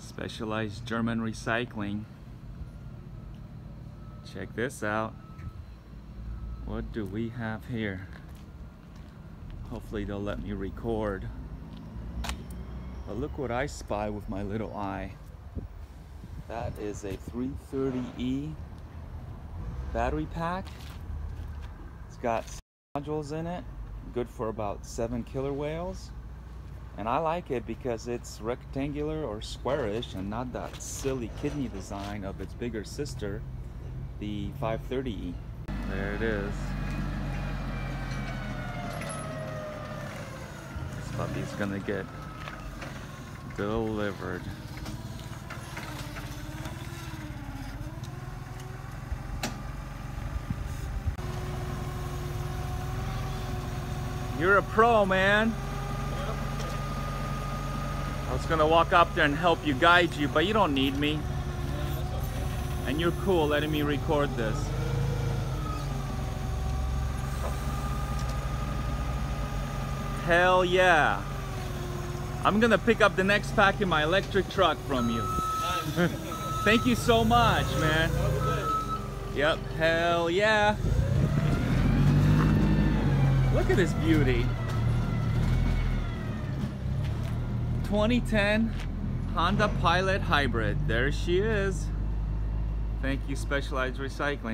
Specialized German Recycling. Check this out. What do we have here? Hopefully they'll let me record. But look what I spy with my little eye. That is a 330E battery pack. It's got modules in it, good for about seven kilowatt hours. And I like it because it's rectangular or squarish and not that silly kidney design of its bigger sister, the 530E. There it is. This puppy's gonna get delivered. You're a pro, man. I was gonna walk up there and help you guide you, but you don't need me. And you're cool letting me record this. Hell yeah. I'm gonna pick up the next pack in my electric truck from you. Thank you so much, man. Yep, hell yeah. Look at this beauty. 2010 Honda Pilot Hybrid. There she is. Thank you, Specialized Recycling.